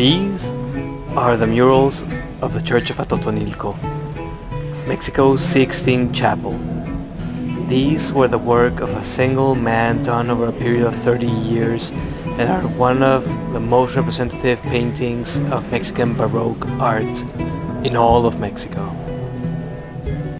These are the murals of the Church of Atotonilco, Mexico's Sixtine Chapel. These were the work of a single man done over a period of 30 years and are one of the most representative paintings of Mexican Baroque art in all of Mexico.